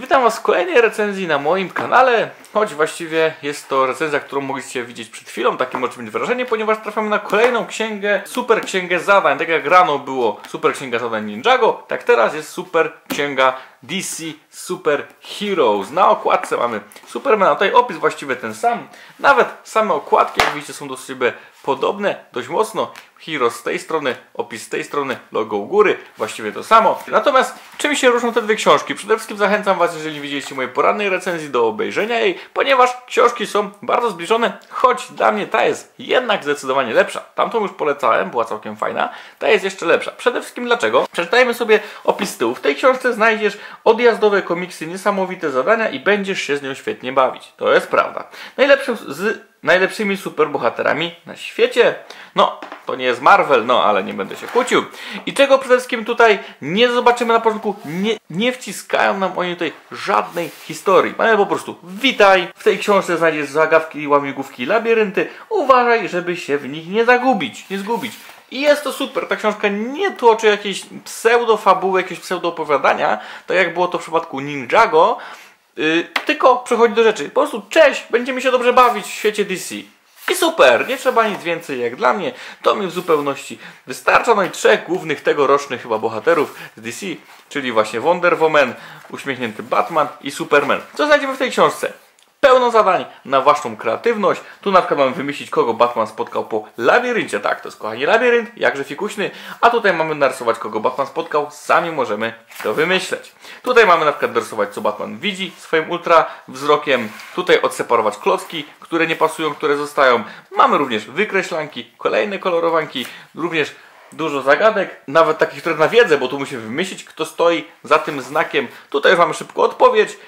Witam Was w kolejnej recenzji na moim kanale, choć właściwie jest to recenzja, którą mogliście widzieć przed chwilą, takie może mieć wrażenie, ponieważ trafiamy na kolejną księgę, super księgę zadań, tak jak rano było super księga zadań Ninjago, tak teraz jest super księga DC Super Heroes. Na okładce mamy Supermana, tutaj opis właściwie ten sam, nawet same okładki, jak widzicie, są do siebie podobne dość mocno. Hero z tej strony, opis z tej strony, logo u góry, właściwie to samo. Natomiast czym się różnią te dwie książki? Przede wszystkim zachęcam Was, jeżeli widzieliście mojej porannej recenzji, do obejrzenia jej, ponieważ książki są bardzo zbliżone, choć dla mnie ta jest jednak zdecydowanie lepsza. Tamtą już polecałem, była całkiem fajna, ta jest jeszcze lepsza. Przede wszystkim dlaczego? Przeczytajmy sobie opis tyłu. W tej książce znajdziesz odjazdowe komiksy, niesamowite zadania i będziesz się z nią świetnie bawić. To jest prawda. Najlepszym z najlepszymi superbohaterami na świecie. No, to nie jest Marvel, no ale nie będę się kłócił. I czego przede wszystkim tutaj nie zobaczymy na początku, nie, nie wciskają nam oni tutaj żadnej historii. Mamy po prostu witaj, w tej książce znajdziesz zagawki, łamigłówki, labirynty. Uważaj, żeby się w nich nie zagubić, nie zgubić. I jest to super. Ta książka nie tłoczy jakiejś pseudo-fabuły, jakieś pseudo-opowiadania, tak jak było to w przypadku Ninjago, yy, tylko przechodzi do rzeczy. Po prostu cześć, będziemy się dobrze bawić w świecie DC. I super, nie trzeba nic więcej jak dla mnie. To mi w zupełności wystarcza. No i trzech głównych tegorocznych chyba bohaterów z DC, czyli właśnie Wonder Woman, uśmiechnięty Batman i Superman. Co znajdziemy w tej książce? Pełno zadań na waszą kreatywność. Tu na przykład mamy wymyślić, kogo Batman spotkał po labiryncie. Tak, to jest kochani labirynt, jakże fikuśny. A tutaj mamy narysować, kogo Batman spotkał. Sami możemy to wymyśleć. Tutaj mamy na przykład narysować, co Batman widzi swoim ultra wzrokiem. Tutaj odseparować klocki, które nie pasują, które zostają. Mamy również wykreślanki, kolejne kolorowanki, również dużo zagadek, nawet takich, które na wiedzę, bo tu musimy wymyślić, kto stoi za tym znakiem. Tutaj już mamy szybko odpowiedź.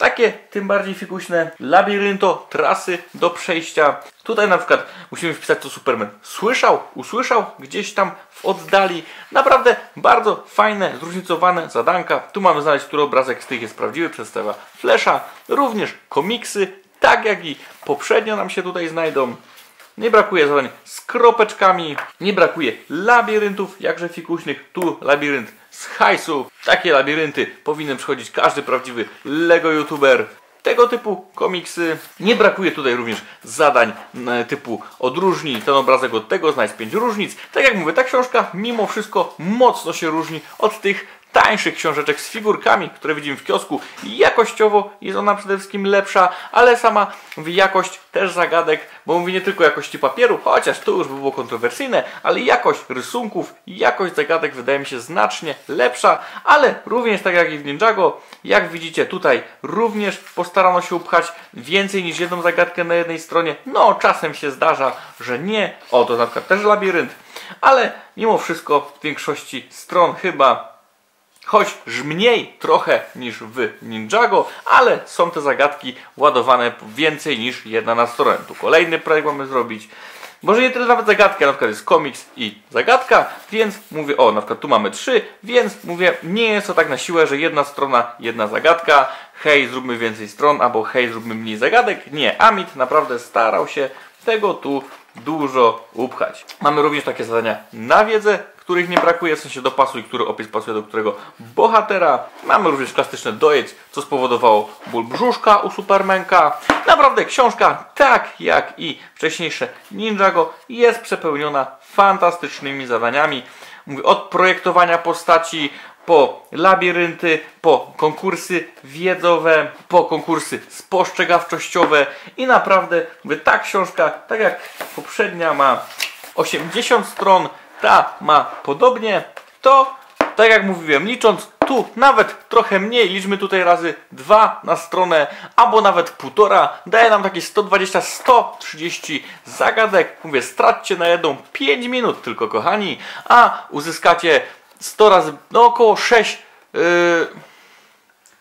Takie tym bardziej fikuśne labirynto, trasy do przejścia. Tutaj na przykład musimy wpisać co Superman słyszał, usłyszał gdzieś tam w oddali. Naprawdę bardzo fajne, zróżnicowane zadanka. Tu mamy znaleźć, który obrazek z tych jest prawdziwy, przedstawia Flesza. Również komiksy, tak jak i poprzednio nam się tutaj znajdą. Nie brakuje zadań z kropeczkami, nie brakuje labiryntów, jakże fikuśnych. Tu labirynt z hajsu. Takie labirynty powinien przechodzić każdy prawdziwy LEGO YouTuber. Tego typu komiksy. Nie brakuje tutaj również zadań typu odróżnij ten obrazek od tego, znajdź pięć różnic. Tak jak mówię, ta książka mimo wszystko mocno się różni od tych tańszych książeczek z figurkami, które widzimy w kiosku. Jakościowo jest ona przede wszystkim lepsza, ale sama jakość też zagadek, bo mówi nie tylko jakości papieru, chociaż to już by było kontrowersyjne, ale jakość rysunków, jakość zagadek wydaje mi się znacznie lepsza, ale również tak jak i w Ninjago, jak widzicie tutaj również postarano się upchać więcej niż jedną zagadkę na jednej stronie. No, czasem się zdarza, że nie. O, to na przykład też labirynt, ale mimo wszystko w większości stron chyba choć mniej trochę niż w Ninjago, ale są te zagadki ładowane więcej niż jedna na stronę. Tu kolejny projekt mamy zrobić. Może nie tyle nawet zagadka, na przykład jest komiks i zagadka, więc mówię, o, na przykład tu mamy trzy, więc mówię, nie jest to tak na siłę, że jedna strona, jedna zagadka, hej, zróbmy więcej stron, albo hej, zróbmy mniej zagadek. Nie, Amit naprawdę starał się tego tu dużo upchać. Mamy również takie zadania na wiedzę, których nie brakuje, w sensie dopasuj, który opis pasuje do którego bohatera. Mamy również klasyczne dojedź, co spowodowało ból brzuszka u Supermanka. Naprawdę książka, tak jak i wcześniejsze Ninjago, jest przepełniona fantastycznymi zadaniami. Mówię, od projektowania postaci, po labirynty, po konkursy wiedzowe, po konkursy spostrzegawczościowe i naprawdę mówię, ta książka, tak jak poprzednia ma 80 stron, ta ma podobnie, to tak jak mówiłem, licząc tu nawet trochę mniej, liczmy tutaj razy 2 na stronę, albo nawet półtora, daje nam takie 120-130 zagadek. Mówię, straćcie na jedną 5 minut tylko, kochani, a uzyskacie 100 razy, no około 6, yy,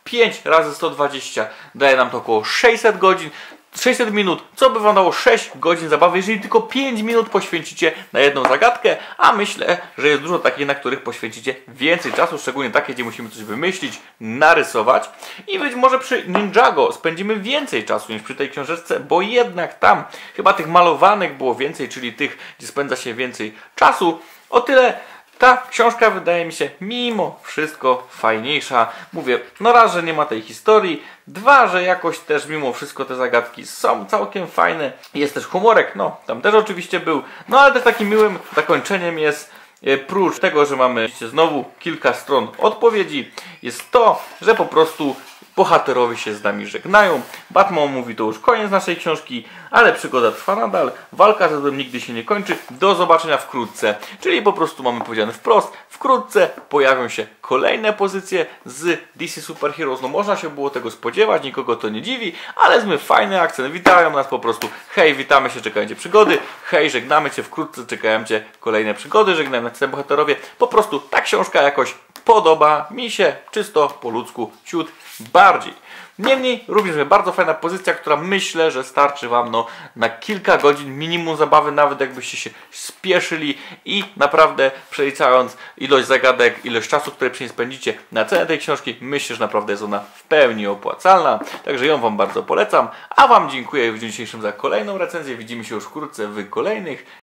5 razy 120 daje nam to około 600 godzin. 600 minut, co by wam dało 6 godzin zabawy, jeżeli tylko 5 minut poświęcicie na jedną zagadkę, a myślę, że jest dużo takich, na których poświęcicie więcej czasu, szczególnie takie, gdzie musimy coś wymyślić, narysować i być może przy Ninjago spędzimy więcej czasu niż przy tej książeczce, bo jednak tam chyba tych malowanek było więcej, czyli tych, gdzie spędza się więcej czasu. O tyle Ta książka wydaje mi się mimo wszystko fajniejsza. Mówię, no raz, że nie ma tej historii, dwa, że jakoś też mimo wszystko te zagadki są całkiem fajne. Jest też humorek, no tam też oczywiście był, no ale też takim miłym zakończeniem jest e, prócz tego, że mamy znowu kilka stron odpowiedzi, jest to, że po prostu bohaterowie się z nami żegnają. Batman mówi to już koniec naszej książki, ale przygoda trwa nadal. Walka ze złem nigdy się nie kończy. Do zobaczenia wkrótce. Czyli po prostu mamy powiedziane wprost, wkrótce pojawią się kolejne pozycje z DC Super Heroes. No można się było tego spodziewać, nikogo to nie dziwi, ale zmy fajny akcent. Witają nas po prostu. Hej, witamy się, czekają cię przygody. Hej, żegnamy cię wkrótce, czekają cię kolejne przygody, żegnają nas bohaterowie. Po prostu ta książka jakoś podoba mi się czysto po ludzku ciut bardziej. Niemniej również bardzo fajna pozycja, która myślę, że starczy Wam no, na kilka godzin minimum zabawy, nawet jakbyście się spieszyli i naprawdę przeliczając ilość zagadek, ilość czasu, które przy niej spędzicie na cenę tej książki, myślę, że naprawdę jest ona w pełni opłacalna. Także ją Wam bardzo polecam, a Wam dziękuję w dniu dzisiejszym za kolejną recenzję. Widzimy się już wkrótce w kolejnych